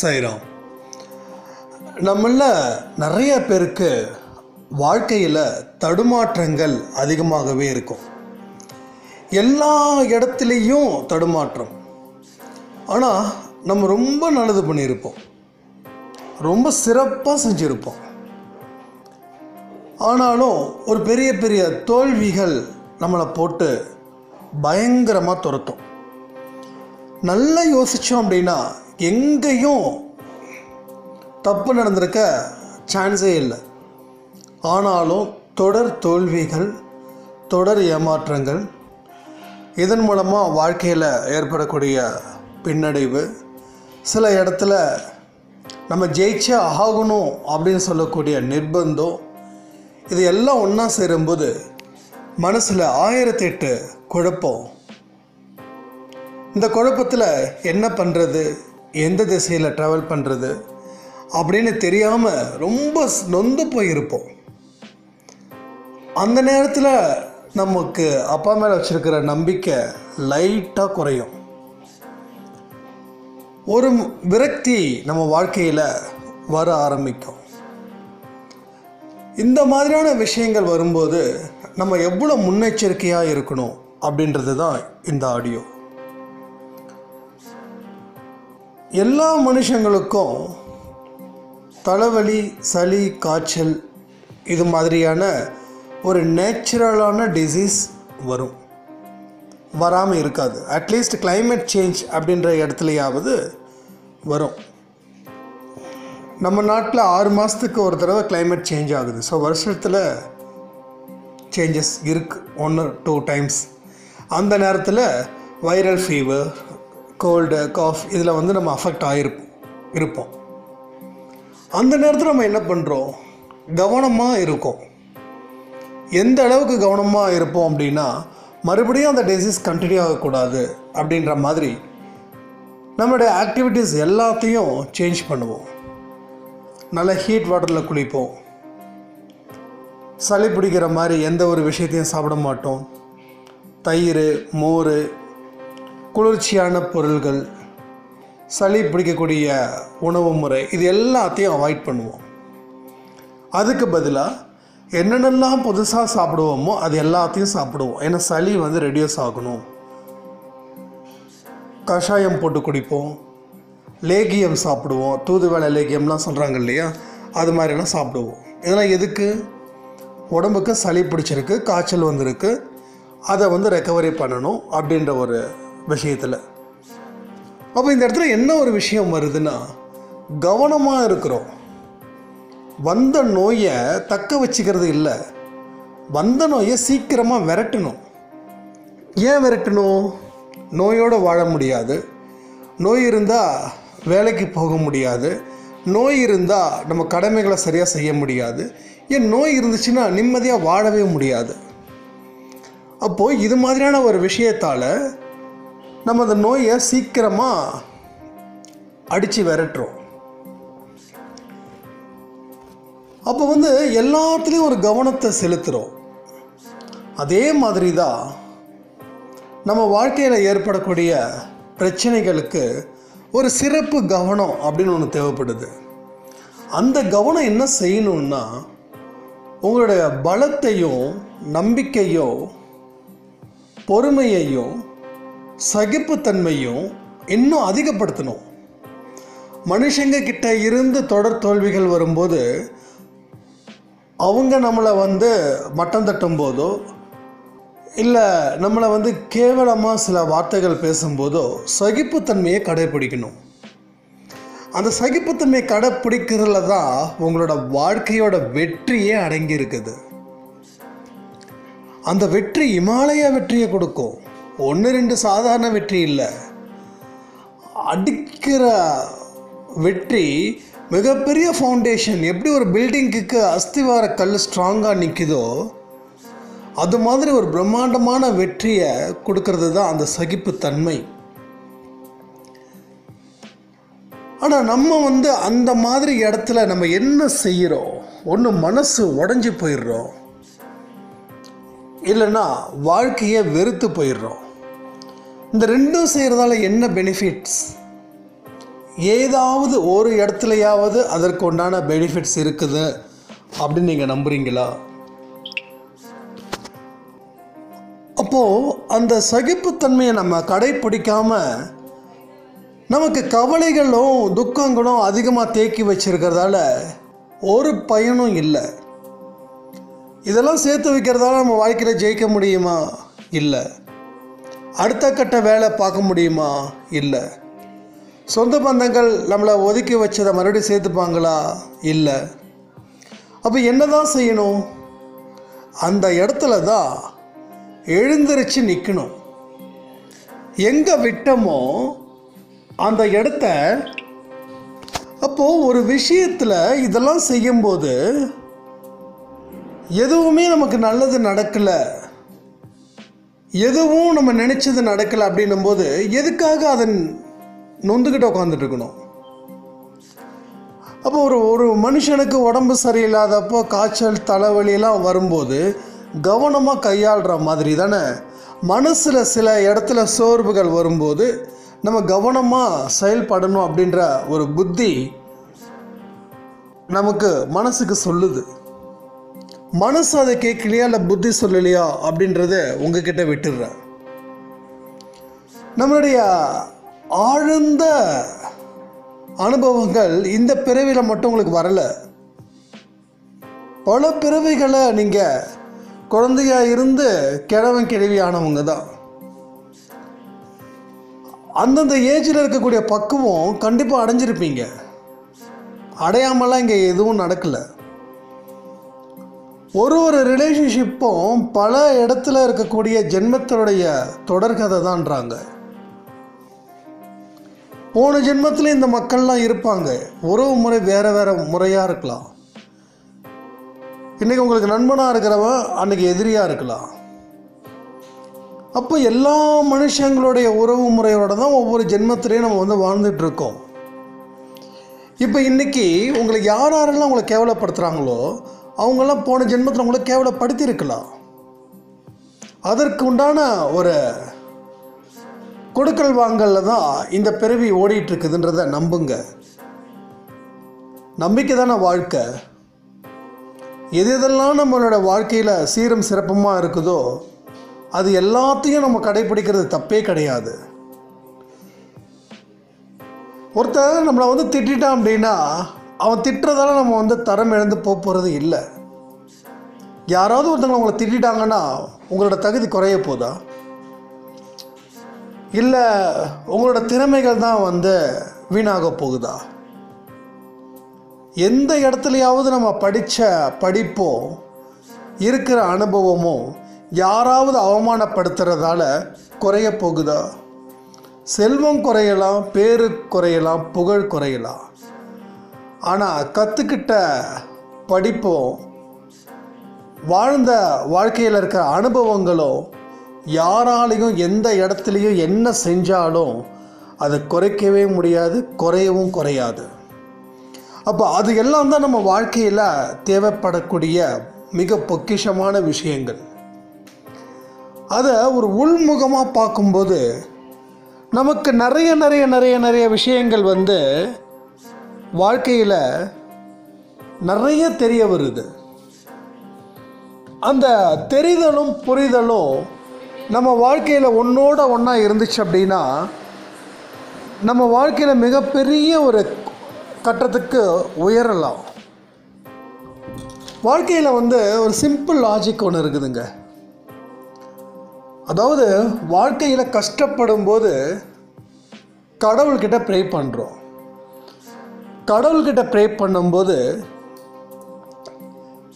செய்கிறோம் நம்மள நிறைய பேருக்கு வாழ்க்கையில் தடுமாற்றங்கள் அதிகமாகவே இருக்கும். எல்லா இடத்துலையும் தடுமாற்றம். ஆனால் நம்ம ரொம்ப நல்லது பண்ணியிருப்போம். ரொம்ப சிறப்பாக செஞ்சுருப்போம். ஆனாலும் ஒரு பெரிய பெரிய தோல்விகள் நம்மளை போட்டு பயங்கரமாக துரத்தும். நல்லா யோசித்தோம் அப்படின்னா எங்கேயும் தப்பு நடந்திருக்க சான்ஸே இல்லை. ஆனாலும் தொடர் தோல்விகள் தொடர் ஏமாற்றங்கள் இதன் மூலமாக வாழ்க்கையில் ஏற்படக்கூடிய பின்னடைவு சில இடத்துல நம்ம ஜெயிச்சே ஆகணும் அப்படின்னு சொல்லக்கூடிய நிர்பந்தம் இது எல்லாம் ஒன்றா சேரும்போது மனசில் ஆயிரத்தெட்டு குழப்பம். இந்த குழப்பத்தில் என்ன பண்ணுறது எந்த திசையில் ட்ராவல் பண்ணுறது அப்படின்னு தெரியாமல் ரொம்ப நொந்து போயிருப்போம். அந்த நேரத்தில் நமக்கு அப்பா மேலே வச்சுருக்கிற நம்பிக்கை லைட்டாக குறையும். ஒரு விரக்தி நம்ம வாழ்க்கையில் வர ஆரம்பிக்கும். இந்த மாதிரியான விஷயங்கள் வரும்போது நம்ம எவ்வளோ முன்னெச்சரிக்கையாக இருக்கணும் அப்படின்றது தான் இந்த ஆடியோ எல்லா மனுஷங்களுக்கும் தலைவலி சளி காய்ச்சல் இது மாதிரியான ஒரு நேச்சுரலான டிசீஸ் வரும். வராமல் இருக்காது. அட்லீஸ்ட் கிளைமேட் சேஞ்ச் அப்படின்ற இடத்துலையாவது வரும். நம்ம நாட்டில் ஆறு மாதத்துக்கு ஒரு தடவை கிளைமேட் சேஞ்ச் ஆகுது. ஸோ வருஷத்தில் சேஞ்சஸ் இருக்குது ஒன்று டூ டைம்ஸ் அந்த நேரத்தில் வைரல் ஃபீவர் கோல்டு காஃப் இதில் வந்து நம்ம அஃபெக்ட் ஆகிருப்போம் இருப்போம். அந்த நேரத்தில் நம்ம என்ன பண்ணுறோம் கவனமாக இருக்கோம். எந்த அளவுக்கு கவனமாக இருப்போம் அப்படின்னா மறுபடியும் அந்த டிசீஸ் கண்டினியூ ஆகக்கூடாது அப்படின்ற மாதிரி நம்மளுடைய ஆக்டிவிட்டீஸ் எல்லாத்தையும் சேஞ்ச் பண்ணுவோம். நல்ல ஹீட் வாட்டரில் குளிப்போம். சளி பிடிக்கிற மாதிரி எந்த ஒரு விஷயத்தையும் சாப்பிட மாட்டோம். தயிர் மோர் குளிர்ச்சியான பொருள்கள் சளி பிடிக்கக்கூடிய உணவு முறை இது எல்லாத்தையும் அவாய்ட் பண்ணுவோம். அதுக்கு பதிலாக என்னென்னலாம் புதுசாக சாப்பிடுவோமோ அது எல்லாத்தையும் சாப்பிடுவோம். ஏன்னா சளி வந்து ரெடியூஸ் ஆகணும். கஷாயம் போட்டு குடிப்போம். லேகியம் சாப்பிடுவோம். தூதுவேளை லேகியம்லாம் சொல்கிறாங்க இல்லையா? அது மாதிரிலாம் சாப்பிடுவோம். இதெல்லாம் எதுக்கு? உடம்புக்கு சளி பிடிச்சிருக்கு காய்ச்சல் வந்திருக்கு. அதை வந்து ரெக்கவரி பண்ணணும் அப்படின்ற ஒரு விஷயத்தில். அப்போ இந்த இடத்துல என்ன ஒரு விஷயம் வருதுன்னா கவனமாக இருக்கிறோம். வந்த நோயை தக்க வச்சுக்கிறது இல்லை. வந்த நோயை சீக்கிரமாக விரட்டணும். ஏன் விரட்டணும்? நோயோடு வாழ முடியாது. நோய் இருந்தால் வேலைக்கு போக முடியாது. நோய் இருந்தால் நம்ம கடமைகளை சரியாக செய்ய முடியாது. ஏன் நோய் இருந்துச்சுன்னா நிம்மதியாக வாழவே முடியாது. அப்போது இது மாதிரியான ஒரு விஷயத்தால் நம்ம அந்த நோயை சீக்கிரமாக அடித்து விரட்டுறோம். அப்போ வந்து எல்லாத்துலேயும் ஒரு கவனத்தை செலுத்துகிறோம் அதே மாதிரி தான் நம்ம வாழ்க்கையில் ஏற்படக்கூடிய பிரச்சனைகளுக்கு ஒரு சிறப்பு கவனம் அப்படின்னு ஒன்று தேவைப்படுது. அந்த கவனம் என்ன செய்யணும்னா உங்களுடைய பலத்தையும் நம்பிக்கையும் பொறுமையையும் சகிப்புத்தன்மையும் இன்னும் அதிகப்படுத்தணும். மனுஷங்க கிட்ட இருந்து தொடர் தோல்விகள் வரும்போது அவங்க நம்மளை வந்து மட்டம் தட்டும் போதோ இல்லை நம்மளை வந்து கேவலமாக சில வார்த்தைகள் பேசும்போதோ சகிப்புத்தன்மையை கடைப்பிடிக்கணும். அந்த சகிப்புத்தன்மையை கடைப்பிடிக்கிறதுல தான் உங்களோட வாழ்க்கையோட வெற்றியே அடங்கி இருக்குது அந்த வெற்றி இமாலய வெற்றியை கொடுக்கும். ஒன்று ரெண்டு சாதாரண வெற்றி இல்லை. அடிக்கிற வெற்றி மிகப்பெரிய ஃபவுண்டேஷன் எப்படி ஒரு பில்டிங்குக்கு அஸ்திவார கல் ஸ்ட்ராங்காக நிற்குதோ அது மாதிரி ஒரு பிரம்மாண்டமான வெற்றியை கொடுக்கறது தான் அந்த சகிப்புத்தன்மை. ஆனால் நம்ம வந்து அந்த மாதிரி இடத்துல நம்ம என்ன செய்கிறோம் ஒன்று மனசு உடஞ்சி போயிடுறோம். இல்லைன்னா வாழ்க்கையை வெறுத்து போயிடுறோம். இந்த ரெண்டும் செய்கிறதால என்ன பெனிஃபிட்ஸ் ஏதாவது ஒரு இடத்துலையாவது அதற்கு உண்டான பெனிஃபிட்ஸ் இருக்குது அப்படின்னு நீங்கள் நம்புறீங்களா? அப்போது அந்த சகிப்புத்தன்மையை நம்ம கடைப்பிடிக்காமல் நமக்கு கவலைகளும் துக்கங்களும் அதிகமாக தேக்கி வச்சிருக்கிறதால ஒரு பயனும் இல்லை. இதெல்லாம் சேர்த்து வைக்கிறதால நம்ம வாழ்க்கையில் ஜெயிக்க முடியுமா? இல்லை. அடுத்த கட்ட வேலை பார்க்க முடியுமா? இல்லை. சொந்த பந்தங்கள் நம்மளை ஒதுக்கி வச்சதை மறுபடியும் சேர்த்துப்பாங்களா? இல்லை. அப்போ என்ன தான் செய்யணும்? அந்த இடத்துல தான் எழுந்திருச்சு நிற்கணும் எங்கே விட்டமோ அந்த இடத்த அப்போது ஒரு விஷயத்தில் இதெல்லாம் செய்யும்போது எதுவுமே நமக்கு நல்லது நடக்கலை. எதுவும் நம்ம நினச்சது நடக்கலை அப்படின்னும் போது எதுக்காக அதன் நொந்துக்கிட்டு உட்காந்துட்டு இருக்கணும் அப்போ ஒரு ஒரு மனுஷனுக்கு உடம்பு சரியில்லாதப்போ காய்ச்சல் தலைவலியெல்லாம் வரும்போது கவனமாக கையாளுற மாதிரி தானே? மனசில் சில இடத்துல சோர்வுகள் வரும்போது நம்ம கவனமாக செயல்படணும் அப்படின்ற ஒரு புத்தி நமக்கு மனசுக்கு சொல்லுது. மனசு அதை கேட்கலையா இல்லை புத்தி சொல்லலையா அப்படின்றத உங்ககிட்ட விட்டுடுறேன். நம்மளுடைய ஆழ்ந்த அனுபவங்கள் இந்த பிறவியில் மட்டும் உங்களுக்கு வரலை. பல பிறவிகளை நீங்கள் குழந்தையாக இருந்து கிழவன் கிழவி ஆனவங்க தான். அந்தந்த ஏஜில் இருக்கக்கூடிய பக்குவம் கண்டிப்பாக அடைஞ்சிருப்பீங்க. அடையாமலாம் இங்கே எதுவும் நடக்கலை. ஒரு ஒரு ரிலேஷன்ஷிப்பும் பல இடத்துல இருக்கக்கூடிய ஜென்மத்தினுடைய தொடர்கதை தான்றாங்க போன ஜென்மத்தில் இந்த மக்கள்லாம் இருப்பாங்க. உறவு முறை வேறு வேறு முறையாக இருக்கலாம். இன்றைக்கி உங்களுக்கு நண்பனாக இருக்கிறவன் அன்றைக்கி எதிரியாக இருக்கலாம். அப்போ எல்லா மனுஷங்களுடைய உறவு முறையோட தான் ஒவ்வொரு ஜென்மத்திலையும் நம்ம வந்து வாழ்ந்துட்டுருக்கோம் இப்போ இன்றைக்கி உங்களுக்கு யார் யாரெல்லாம் உங்களை கேவலப்படுத்துகிறாங்களோ அவங்கெல்லாம் போன ஜென்மத்தில் அவங்கள கேவலப்படுத்தியிருக்கலாம். அதற்கு உண்டான ஒரு கொடுக்கல் வாங்கலில் தான் இந்த பிறவி ஓடிட்டு இருக்குதுன்றத நம்புங்க. நம்பிக்கை தானே வாழ்க்கை. எது எதெல்லாம் நம்மளோட வாழ்க்கையில் சீரும் சிறப்புமாக இருக்குதோ அது எல்லாத்தையும் நம்ம கடைப்பிடிக்கிறது தப்பே கிடையாது. ஒருத்தர் நம்மளை வந்து திட்டான் அப்படின்னா அவன் திட்டுறதால நம்ம வந்து தரம் இழந்து போக போகிறது இல்லை. யாராவது ஒருத்தவங்க உங்களை திட்டாங்கன்னா உங்களோட தகுதி குறைய போதா? இல்லை உங்களோட திறமைகள் தான் வந்து வீணாக போகுதா? எந்த இடத்துலையாவது நம்ம படித்த படிப்போ இருக்கிற அனுபவமோ யாராவது அவமானப்படுத்துறதால குறைய போகுதா? செல்வம் குறையலாம் பேரு குறையலாம் புகழ் குறையலாம். ஆனால் கற்றுக்கிட்ட படிப்பும் வாழ்ந்த வாழ்க்கையில் இருக்கிற அனுபவங்களும் யாராலையும் எந்த இடத்துலையும் என்ன செஞ்சாலும் அதை குறைக்கவே முடியாது குறையவும் குறையாது. அப்போ அது எல்லாம் தான் நம்ம வாழ்க்கையில் தேவைப்படக்கூடிய மிக பொக்கிஷமான விஷயங்கள். அதை ஒரு உள்முகமாக பார்க்கும்போது நமக்கு நிறைய நிறைய நிறைய நிறைய விஷயங்கள் வந்து வாழ்க்கையில் நிறைய தெரிய வருது. அந்த தெரிதலும் புரிதலும் நம்ம வாழ்க்கையில் ஒன்றோட ஒன்றா இருந்துச்சு அப்படின்னா நம்ம வாழ்க்கையில் மிகப்பெரிய ஒரு கட்டத்துக்கு உயரலாம். வாழ்க்கையில் வந்து ஒரு சிம்பிள் லாஜிக் ஒன்று இருக்குதுங்க. அதாவது வாழ்க்கையில் கஷ்டப்படும் போது கடவுள்கிட்ட ப்ரே பண்ணுறோம் கடவுள்கிட்ட ப்ரே பண்ணும்போது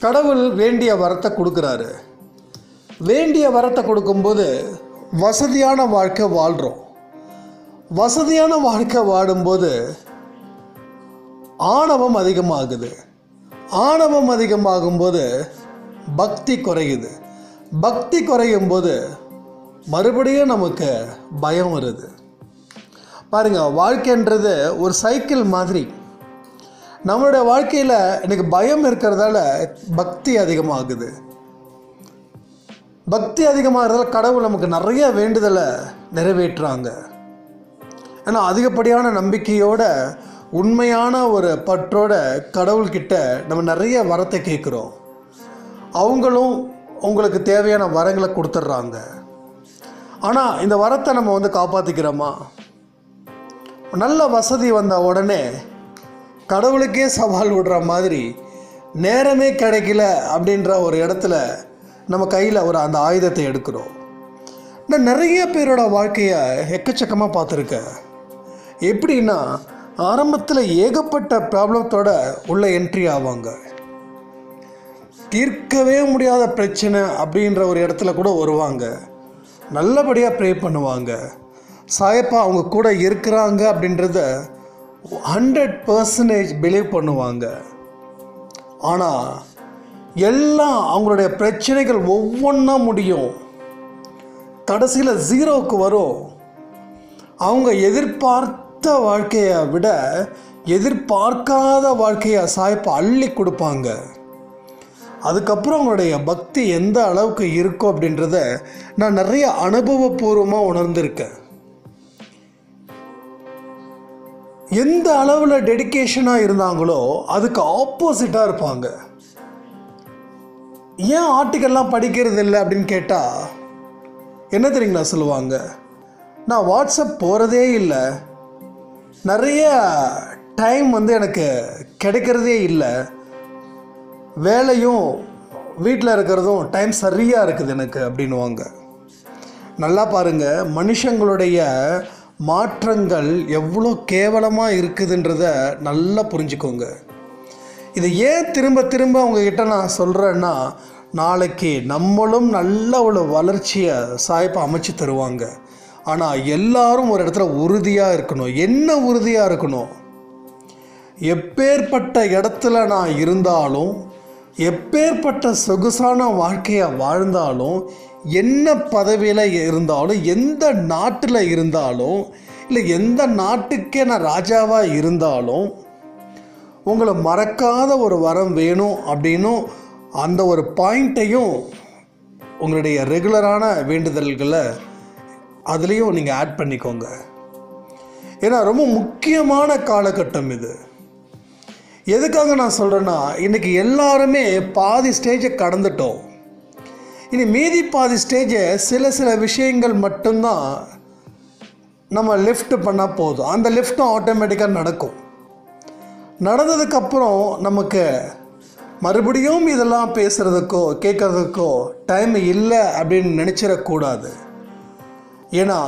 கடவுள் வேண்டிய வரத்தை கொடுக்குறாரு. வேண்டிய வரத்தை கொடுக்கும்போது வசதியான வாழ்க்கை வாழ்கிறோம் வசதியான வாழ்க்கை வாடும்போது ஆணவம் அதிகமாகுது. ஆணவம் அதிகமாகும்போது பக்தி குறையுது. பக்தி குறையும் போது மறுபடியும் நமக்கு பயம் வருது. பாருங்கள் வாழ்க்கைன்றது ஒரு சைக்கிள் மாதிரி. நம்மளுடைய வாழ்க்கையில் எனக்கு பயம் இருக்கிறதால பக்தி அதிகமாகுது. பக்தி அதிகமாகிறதால கடவுள் நமக்கு நிறைய வேண்டுதலை நிறைவேற்றுறாங்க. ஏன்னா அதிகப்படியான நம்பிக்கையோட உண்மையான ஒரு பற்றோட கடவுள்கிட்ட நம்ம நிறைய வரத்தை கேட்குறோம். அவங்களும் உங்களுக்கு தேவையான வரங்களை கொடுத்துட்றாங்க. ஆனால் இந்த வரத்தை நம்ம வந்து காப்பாற்றிக்கிறோமா நல்ல வசதி வந்த உடனே கடவுளுக்கே சவால் விடுற மாதிரி நேரமே கிடைக்கல அப்படின்ற ஒரு இடத்துல நம்ம கையில் ஒரு அந்த ஆயுதத்தை எடுக்கிறோம். நான் நிறைய பேரோட வாழ்க்கையை எக்கச்சக்கமாக பார்த்துருக்கேன். எப்படின்னா ஆரம்பத்தில் ஏகப்பட்ட ப்ராப்ளத்தோட உள்ள என்ட்ரி ஆவாங்க. தீர்க்கவே முடியாத பிரச்சனை அப்படின்ற ஒரு இடத்துல கூட வருவாங்க. நல்லபடியாக ப்ரே பண்ணுவாங்க. சாயப்பா அவங்க கூட இருக்கிறாங்க அப்படின்றத ஹண்ட்ரட் பர்சன்டேஜ் பிலீவ் பண்ணுவாங்க. ஆனால் எல்லாம் அவங்களுடைய பிரச்சனைகள் ஒவ்வொன்றா முடியும். கடைசியில் ஜீரோவுக்கு வரும். அவங்க எதிர்பார்த்த வாழ்க்கையை விட எதிர்பார்க்காத வாழ்க்கையை சாய்ப்பை அள்ளி கொடுப்பாங்க. அதுக்கப்புறம் அவங்களுடைய பக்தி எந்த அளவுக்கு இருக்கும் அப்படின்றத நான் நிறைய அனுபவபூர்வமாக உணர்ந்திருக்கேன். எந்த அளவில் டெடிகேஷனாக இருந்தாங்களோ அதுக்கு ஆப்போசிட்டாக இருப்பாங்க. ஏன் ஆர்டிக்கல்லாம் படிக்கிறது இல்லை அப்படின்னு கேட்டால் என்ன தெரியுங்களா சொல்லுவாங்க? நான் வாட்ஸ்அப் போகிறதே இல்லை. நிறைய டைம் வந்து எனக்கு கிடைக்கிறதே இல்லை. வேலையும் வீட்டில் இருக்கிறதும் டைம் சரியாக இருக்குது எனக்கு அப்படின்வாங்க நல்லா பாருங்கள் மனுஷங்களுடைய மாற்றங்கள் எவ்வளோ கேவலமாக இருக்குதுன்றத நல்லா புரிஞ்சுக்கோங்க. இது ஏன் திரும்ப திரும்ப உங்ககிட்ட நான் சொல்கிறேன்னா நாளைக்கு நம்மளும் நல்ல ஒரு வளர்ச்சியை சாய்ப்பை அமைச்சு தருவாங்க. ஆனால் எல்லாரும் ஒரு இடத்துல உறுதியாக இருக்கணும். என்ன உறுதியாக இருக்கணும்? எப்பேற்பட்ட இடத்துல நான் இருந்தாலும் எப்பேற்பட்ட சொகுசான வாழ்க்கையை வாழ்ந்தாலும் என்ன பதவியில் இருந்தாலும் எந்த நாட்டில் இருந்தாலும் இல்லை எந்த நாட்டுக்கே நான் ராஜாவாக இருந்தாலும் உங்களை மறக்காத ஒரு வரம் வேணும் அப்படின்னும் அந்த ஒரு பாயிண்ட்டையும் உங்களுடைய ரெகுலரான வேண்டுதல்களை அதுலேயும் நீங்கள் ஆட் பண்ணிக்கோங்க. ஏன்னா ரொம்ப முக்கியமான காலகட்டம் இது. எதுக்காக நான் சொல்கிறேன்னா இன்றைக்கி எல்லாருமே பாதி ஸ்டேஜை கடந்துட்டோம். இனி மீதி பாதி ஸ்டேஜை சில சில விஷயங்கள் மட்டும்தான் நம்ம லிஃப்ட் பண்ணால் போதும். அந்த லிஃப்ட்டும் ஆட்டோமேட்டிக்காக நடக்கும். நடந்ததுக்கப்புறம் நமக்கு மறுபடியும் இதெல்லாம் பேசுகிறதுக்கோ கேட்குறதுக்கோ டைம் இல்லை அப்படின்னு நினச்சிடக்கூடாது. ஏன்னா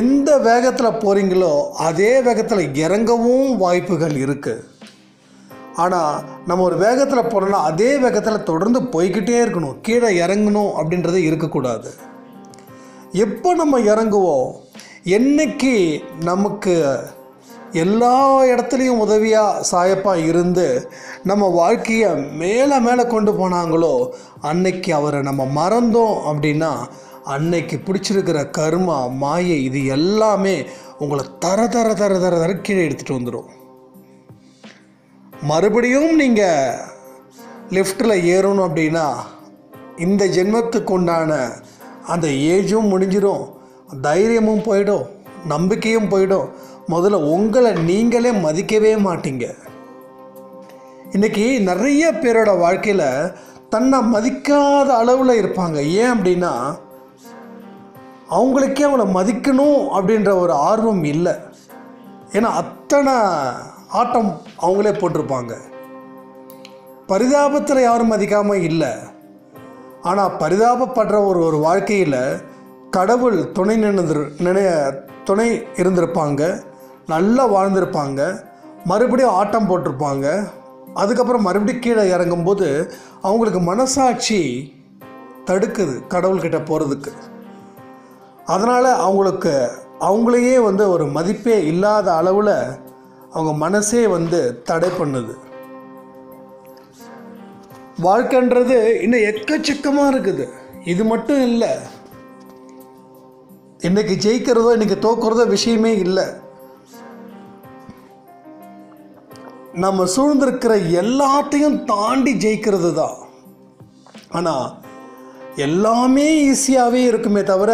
எந்த வேகத்தில் போகிறீங்களோ அதே வேகத்தில் இறங்கவும் வாய்ப்புகள் இருக்குது ஆனால் நம்ம ஒரு வேகத்தில் போனோம்னா அதே வேகத்தில் தொடர்ந்து போய்கிட்டே இருக்கணும். கீழே இறங்கணும் அப்படின்றது இருக்கக்கூடாது. எப்போ நம்ம இறங்குவோம்? என்னைக்கு நமக்கு எல்லா இடத்துலையும் உதவியாக சாயப்பாக இருந்து நம்ம வாழ்க்கையை மேலே மேலே கொண்டு போனாங்களோ அன்னைக்கு அவரை நம்ம மறந்தோம் அப்படின்னா அன்னைக்கு பிடிச்சிருக்கிற கருமா மாயை இது எல்லாமே உங்களை தர தர தர தர தர கீழே எடுத்துகிட்டு வந்துடும் மறுபடியும் நீங்கள் லிஃப்ட்டில் ஏறணும் அப்படின்னா இந்த ஜென்மத்துக்கு உண்டான அந்த ஏஜும் முடிஞ்சிடும் தைரியமும் போயிடும் நம்பிக்கையும் போயிடும். முதல்ல உங்களை நீங்களே மதிக்கவே மாட்டீங்க. இன்றைக்கி நிறைய பேரோட வாழ்க்கையில் தன்னை மதிக்காத அளவில் இருப்பாங்க. ஏன் அப்படின்னா அவங்களுக்கே அவங்கள மதிக்கணும் அப்படின்ற ஒரு ஆர்வம் இல்லை. ஏன்னா அத்தனை ஆட்டம் அவங்களே போட்டிருப்பாங்க. பரிதாபத்தில் யாரும் மதிக்காமல் இல்லை. ஆனால் பரிதாபப்படுற ஒரு ஒரு வாழ்க்கையில் கடவுள் துணை நின்று நினைய துணை இருந்திருப்பாங்க. நல்லா வாழ்ந்திருப்பாங்க. மறுபடியும் ஆட்டம் போட்டிருப்பாங்க. அதுக்கப்புறம் மறுபடியும் கீழே இறங்கும்போது அவங்களுக்கு மனசாட்சி தடுக்குது கடவுள்கிட்ட போகிறதுக்கு அதனால் அவங்களுக்கு அவங்களையே வந்து ஒரு மதிப்பே இல்லாத அளவில் அவங்க மனசே வந்து தடை பண்ணுது. வாழ்க்கைன்றது இன்னும் எக்கச்சக்கமாக இருக்குது. இது மட்டும் இல்லை. இன்னைக்கு ஜெயிக்கிறதோ இன்னைக்கு தோக்குறதோ விஷயமே இல்லை. நம்ம சூழ்ந்திருக்கிற எல்லாத்தையும் தாண்டி ஜெயிக்கிறது தான். ஆனால் எல்லாமே ஈஸியாகவே இருக்குமே தவிர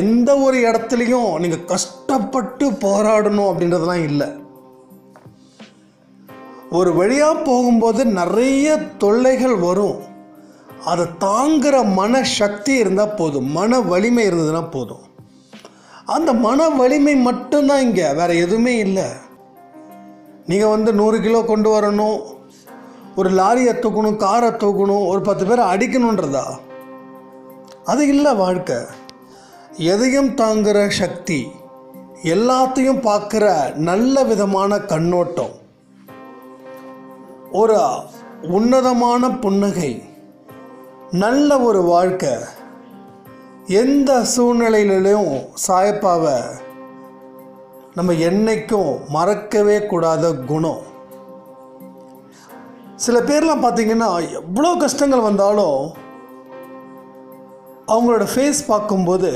எந்த ஒரு இடத்துலையும் நீங்கள் கஷ்டப்பட்டு போராடணும் அப்படின்றதெல்லாம் இல்லை. ஒரு வழியாக போகும்போது நிறைய தொல்லைகள் வரும். அதை தாங்குகிற மன சக்தி இருந்தால் போதும். மன வலிமை இருந்ததுன்னா போதும். அந்த மன வலிமை மட்டும்தான் இங்கே வேறு எதுவுமே இல்லை. நீங்கள் வந்து நூறு கிலோ கொண்டு வரணும் ஒரு லாரியை தூக்கணும் காரை தூக்கணும் ஒரு பத்து பேரை அடிக்கணுன்றதா? அது இல்லை வாழ்க்கை. எதையும் தாங்குகிற சக்தி எல்லாத்தையும் பார்க்குற நல்ல விதமான கண்ணோட்டம். ஒரு உன்னதமான புன்னகை நல்ல ஒரு வாழ்க்கை. எந்த சூழ்நிலையிலும் சாயப்பாவை நம்ம என்னைக்கும் மறக்கவே கூடாத குணம். சில பேர்லாம் பார்த்தீங்கன்னா எவ்வளோ கஷ்டங்கள் வந்தாலும் அவங்களோட ஃபேஸ் பார்க்கும்போது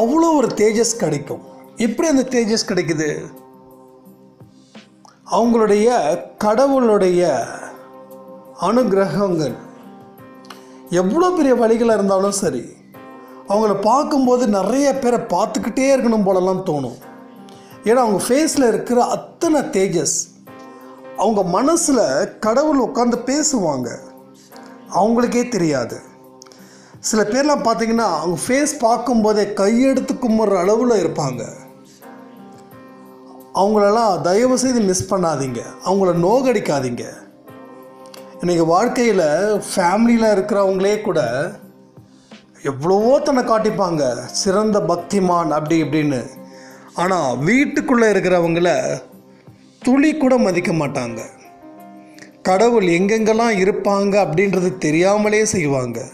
அவ்வளோ ஒரு தேஜஸ் கிடைக்கும். எப்படி அந்த தேஜஸ் கிடைக்குது? அவங்களுடைய கடவுளுடைய அனுகிரகங்கள் எவ்வளோ பெரிய வழிகளாக இருந்தாலும் சரி அவங்கள பார்க்கும்போது நிறைய பேரை பார்த்துக்கிட்டே இருக்கணும் போலலாம் தோணும். ஏன்னா அவங்க ஃபேஸில் இருக்கிற அத்தனை தேஜஸ் அவங்க மனசில் கடவுள் உட்காந்து பேசுவாங்க. அவங்களுக்கே தெரியாது. சில பேர்லாம் பார்த்தீங்கன்னா அவங்க ஃபேஸ் பார்க்கும்போதே கையெடுத்து கும்பிட்ற அளவில் இருப்பாங்க. அவங்களெல்லாம் தயவு செய்து மிஸ் பண்ணாதீங்க. அவங்கள நோகடிக்காதீங்க. இன்றைக்கி வாழ்க்கையில் ஃபேமிலியில் இருக்கிறவங்களே கூட எவ்வளவோ தன்னை காட்டிப்பாங்க. சிறந்த பக்திமான் அப்படி இப்படின்னு. ஆனால் வீட்டுக்குள்ளே இருக்கிறவங்கள துளி கூட மதிக்க மாட்டாங்க. கடவுள் எங்கெங்கெல்லாம் இருப்பாங்க அப்படின்றது தெரியாமலே செய்வாங்க.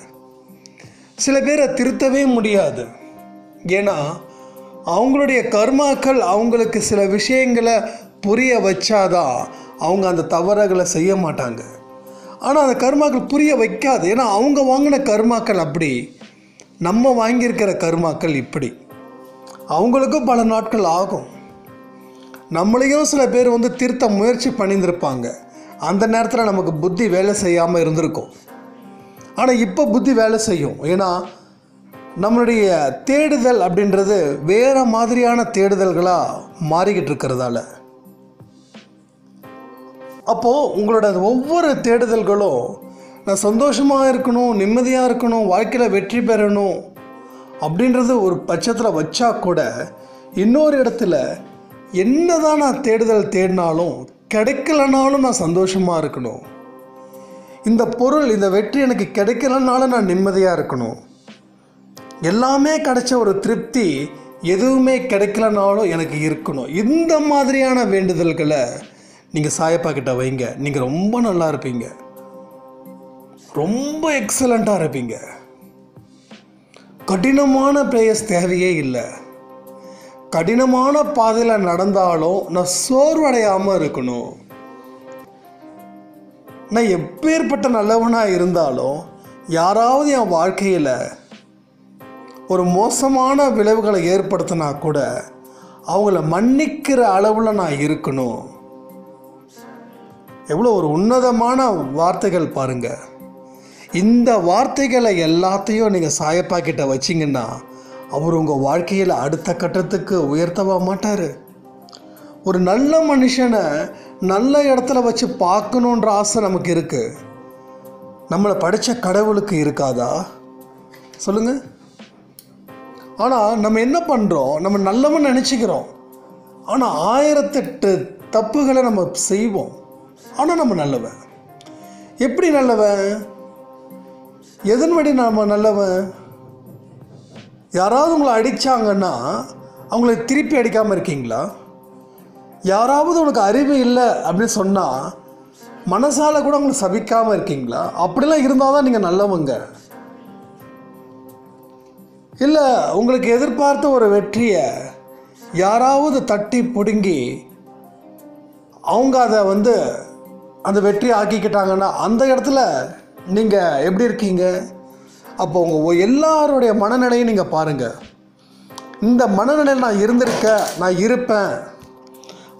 சில பேரை திருத்தவே முடியாது. ஏன்னா அவங்களுடைய கர்மாக்கள் அவங்களுக்கு சில விஷயங்களை புரிய வச்சாதான் அவங்க அந்த தவறுகளை செய்ய மாட்டாங்க. ஆனால் அந்த கர்மாக்கள் புரிய வைக்காது. ஏன்னா அவங்க வாங்கின கர்மாக்கள் அப்படி. நம்ம வாங்கியிருக்கிற கர்மாக்கள் இப்படி. அவங்களுக்கும் பல நாட்கள் ஆகும். நம்மளையும் சில பேர் வந்து திருத்த முயற்சி பண்ணியிருந்திருப்பாங்க. அந்த நேரத்தில் நமக்கு புத்தி வேலை செய்யாமல் இருந்திருக்கும். ஆனால் இப்போ புத்தி வேலை செய்யும். ஏன்னா நம்மளுடைய தேடுதல் அப்படின்றது வேறு மாதிரியான தேடுதல்களாக மாறிக்கிட்டு இருக்கிறதால. அப்போது உங்களோட ஒவ்வொரு தேடுதல்களும் நான் சந்தோஷமாக இருக்கணும் நிம்மதியாக இருக்கணும் வாழ்க்கையில் வெற்றி பெறணும் அப்படின்றது ஒரு பட்சத்தில் வச்சா கூட இன்னொரு இடத்துல என்னதான் நான் தேடுதல் தேடினாலும் கிடைக்கலனாலும் நான் சந்தோஷமாக இருக்கணும். இந்த பொருள் இந்த வெற்றி எனக்கு கிடைக்கலனாலும் நான் நிம்மதியாக இருக்கணும். எல்லாமே கிடைச்ச ஒரு திருப்தி எதுவுமே கிடைக்கலனாலும் எனக்கு இருக்கணும். இந்த மாதிரியான வேண்டுதல்களை நீங்கள் சாயப்பா கிட்ட வைங்க. நீங்கள் ரொம்ப நல்லா இருப்பீங்க. ரொம்ப எக்ஸலண்ட்டாக இருப்பீங்க. கடினமான ப்ரேயர்ஸ் தேவையே இல்லை. கடினமான பாதையில் நடந்தாலும் நான் சோர்வடையாமல் இருக்கணும். நான் எப்பேற்பட்ட நல்லவனாக இருந்தாலும் யாராவது என் வாழ்க்கையில் ஒரு மோசமான விளைவுகளை ஏற்படுத்தினா கூட அவங்கள மன்னிக்கிற அளவில் நான் இருக்கணும். எவ்வளோ ஒரு உன்னதமான வார்த்தைகள் பாருங்கள் இந்த வார்த்தைகளை எல்லாத்தையும் நீங்கள் சாயப்பா கிட்ட வச்சிங்கன்னா அவர் உங்கள் வாழ்க்கையில் அடுத்த கட்டத்துக்கு உயர்த்தவா மாட்டார். ஒரு நல்ல மனுஷனை நல்ல இடத்துல வச்சு பார்க்கணுன்ற ஆசை நமக்கு இருக்குது நம்மளை படித்த கடவுளுக்கு இருக்காதா? சொல்லுங்கள் ஆனால் நம்ம என்ன பண்ணுறோம் நம்ம நல்லவன் நினச்சிக்கிறோம். ஆனால் ஆயிரத்தெட்டு தப்புகளை நம்ம செய்வோம். ஆனால் நம்ம நல்லவன். எப்படி நல்லவன்? எதன் வழி நம்ம நல்லவன்? யாராவது உங்களை அடித்தாங்கன்னா அவங்கள திருப்பி அடிக்காமல் இருக்கீங்களா? யாராவது உனக்கு அறிவு இல்லை அப்படின்னு சொன்னால் மனசால் கூட அவங்களை சபிக்காமல் இருக்கீங்களா? அப்படிலாம் இருந்தால் தான் நீங்கள் நல்லவங்க. இல்லை உங்களுக்கு எதிர்பார்த்த ஒரு வெற்றியை யாராவது தட்டி பிடுங்கி அவங்க அதை வந்து அந்த வெற்றியை ஆக்கிக்கிட்டாங்கன்னா அந்த இடத்துல நீங்கள் எப்படி இருக்கீங்க? அப்போ உங்கள் எல்லாருடைய மனநிலையும் நீங்கள் பாருங்கள் இந்த மனநிலையில் நான் இருந்திருக்கேன் நான் இருப்பேன்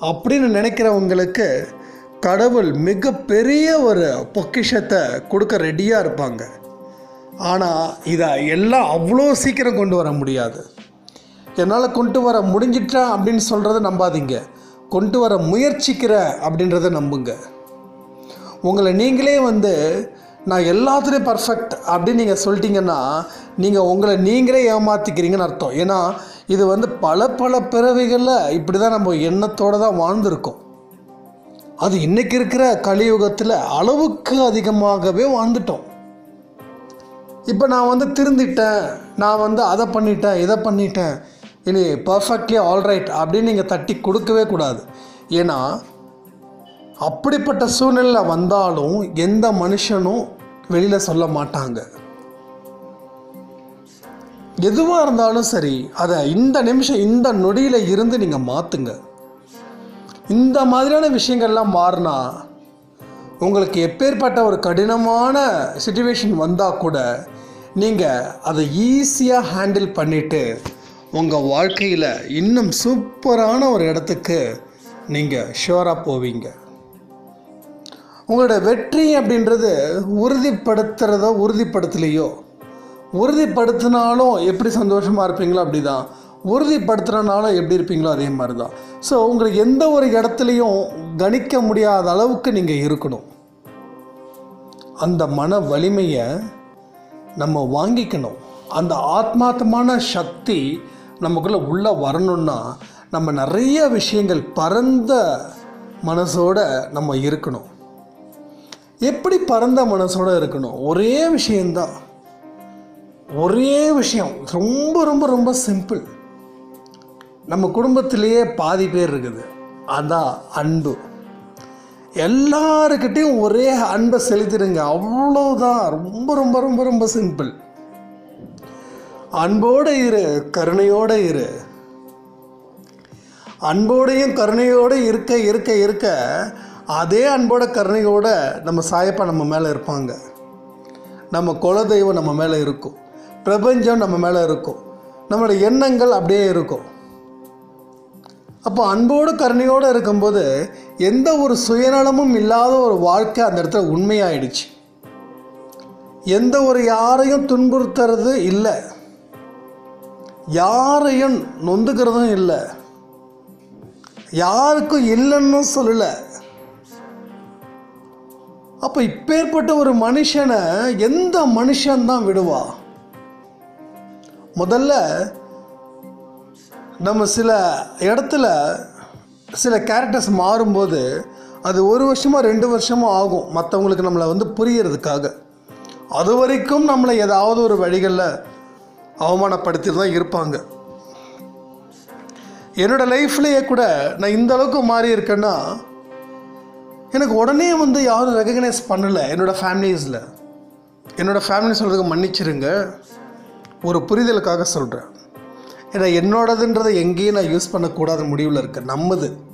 அப்படின்னு நினைக்கிறவங்களுக்கு கடவுள் மிகப்பெரிய ஒரு பொக்கிஷத்தை கொடுக்க ரெடியாக இருப்பாங்க. ஆனால் இதை எல்லாம் அவ்வளோ சீக்கிரம் கொண்டு வர முடியாது. என்னால் கொண்டு வர முடிஞ்சிட்டேன் அப்படின்னு சொல்கிறத நம்பாதீங்க. கொண்டு வர முயற்சிக்கிற அப்படின்றத நம்புங்க. உங்களை நீங்களே வந்து நான் எல்லாத்துலேயும் பர்ஃபெக்ட் அப்படின்னு நீங்கள் சொல்லிட்டீங்கன்னா நீங்கள் உங்களை நீங்களே ஏமாற்றிக்கிறீங்கன்னு அர்த்தம். ஏன்னா இது வந்து பல பல பிறவிகளில் இப்படி தான் நம்ம எண்ணத்தோடு தான் வாழ்ந்திருக்கோம். அது இன்றைக்கி இருக்கிற கலியுகத்தில் அளவுக்கு அதிகமாகவே வாழ்ந்துட்டோம். இப்போ நான் வந்து திருந்திட்டேன். நான் வந்து அதை பண்ணிட்டேன் இதை பண்ணிட்டேன். இனி பர்ஃபெக்ட்லி ஆல்ரைட் அப்படின்னு நீங்கள் தட்டி கொடுக்கவே கூடாது. ஏன்னா அப்படிப்பட்ட சூழ்நிலை வந்தாலும் எந்த மனுஷனும் வெளியில் சொல்ல மாட்டாங்க. எதுவாக இருந்தாலும் சரி அதை இந்த நிமிஷம் இந்த நொடியில் இருந்து நீங்கள் மாற்றுங்க இந்த மாதிரியான விஷயங்கள்லாம் மாறினா உங்களுக்கு எப்பேற்பட்ட ஒரு கடினமான சுச்சுவேஷன் வந்தால் கூட நீங்கள் அதை ஈஸியாக ஹேண்டில் பண்ணிவிட்டு உங்கள் வாழ்க்கையில் இன்னும் சூப்பரான ஒரு இடத்துக்கு நீங்கள் ஷோராக போவீங்க. உங்களோட வெற்றி அப்படின்றது உறுதிப்படுத்துகிறதோ உறுதிப்படுத்தலையோ உறுதிப்படுத்தினாலும் எப்படி சந்தோஷமாக இருப்பீங்களோ அப்படி தான் உறுதிப்படுத்துகிறனாலும் எப்படி இருப்பீங்களோ அதே மாதிரி தான் ஸோ உங்களுக்கு எந்த ஒரு இடத்துலையும் கணிக்க முடியாத அளவுக்கு நீங்கள் இருக்கணும். அந்த மன வலிமையை நம்ம வாங்கிக்கணும். அந்த ஆத்மார்த்தமான சக்தி நமக்குள்ளே உள்ளே வரணும்னா நம்ம நிறைய விஷயங்கள் பரந்த மனசோட நம்ம இருக்கணும். எப்படி பரந்த மனசோட இருக்கணும்? ஒரே விஷயந்தான் ஒரே விஷயம். ரொம்ப ரொம்ப ரொம்ப சிம்பிள் நம்ம குடும்பத்திலேயே பாதி பேர் இருக்குது. அதான் அன்பு. எல்லாருக்கிட்டையும் ஒரே அன்பை செலுத்திடுங்க. அவ்வளோதான் ரொம்ப ரொம்ப ரொம்ப ரொம்ப சிம்பிள் அன்போடு இரு கருணையோடு இரு. அன்போடையும் கருணையோடு இருக்க இருக்க இருக்க அதே அன்போட கருணையோட நம்ம சாயப்பா நம்ம மேலே இருப்பாங்க. நம்ம குலதெய்வம் நம்ம மேலே இருக்கும். பிரபஞ்சம் நம்ம மேலே இருக்கும். நம்மளோட எண்ணங்கள் அப்படியே இருக்கும். அப்போ அன்போடு கருணையோடு இருக்கும்போது எந்த ஒரு சுயநலமும் இல்லாத ஒரு வாழ்க்கை அந்த இடத்துல உண்மையாயிடுச்சு. எந்த ஒரு யாரையும் துன்புறுத்துறது இல்லை. யாரையும் நொந்துக்கிறதும் இல்லை. யாருக்கும் இல்லைன்னு சொல்லலை. அப்போ இப்பேற்பட்ட ஒரு மனுஷனை எந்த மனுஷன்தான் விடுவா? முதல்ல நம்ம சில இடத்துல சில கேரக்டர்ஸ் மாறும்போது அது ஒரு வருஷமோ ரெண்டு வருஷமோ ஆகும் மற்றவங்களுக்கு நம்மளை வந்து புரியறதுக்காக. அது வரைக்கும் நம்மளை ஏதாவது ஒரு வழிகளில் அவமானப்படுத்திட்டு தான் இருப்பாங்க. என்னோடய லைஃப்லேயே கூட நான் இந்த அளவுக்கு மாறி இருக்கேன்னா எனக்கு உடனே வந்து யாரும் ரெகக்னைஸ் பண்ணலை என்னோடய ஃபேமிலிஸில் என்னோடய ஃபேமிலி சொல்கிறதுக்கு மன்னிச்சிருங்க. ஒரு புரிதலுக்காக சொல்கிறேன் ஏன்னா என்னோடதுன்றதை எங்கேயும் நான் யூஸ் பண்ணக்கூடாத முடிவில் இருக்குது நம்மது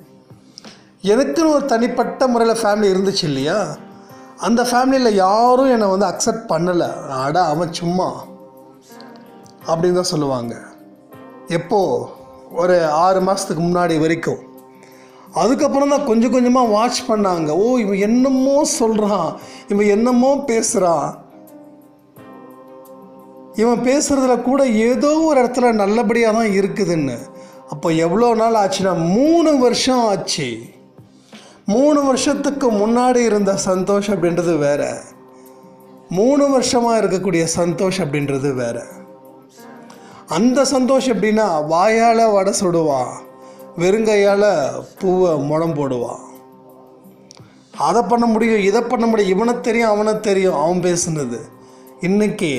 எனக்குன்னு ஒரு தனிப்பட்ட முறையில் ஃபேமிலி இருந்துச்சு இல்லையா? அந்த ஃபேமிலியில் யாரும் என்னை வந்து அக்செப்ட் பண்ணலை. அட அவன் சும்மா. அப்படின்னு தான் சொல்லுவாங்க. எப்போது ஒரு ஆறு மாதத்துக்கு முன்னாடி வரைக்கும். அதுக்கப்புறம் தான் கொஞ்சம் கொஞ்சமாக வாட்ச் பண்ணாங்க. ஓ இவன் என்னமோ சொல்கிறான் இவன் என்னமோ பேசுகிறான் இவன் பேசுகிறதுல கூட ஏதோ ஒரு இடத்துல நல்லபடியாக தான் இருக்குதுன்னு. அப்போ எவ்வளோ நாள் ஆச்சுன்னா மூணு வருஷம் ஆச்சு. மூணு வருஷத்துக்கு முன்னாடி இருந்த சந்தோஷ் அப்படின்றது வேற. மூணு வருஷமாக இருக்கக்கூடிய சந்தோஷ் அப்படின்றது வேறு. அந்த சந்தோஷம் எப்படின்னா வாயால் வடை சுடுவான் வெறுங்கையால் பூவை முடம் போடுவான். அதை பண்ண முடியும் இதை பண்ண முடியும் இவனை தெரியும் அவனை தெரியும் அவன் பேசுனது. இன்றைக்கி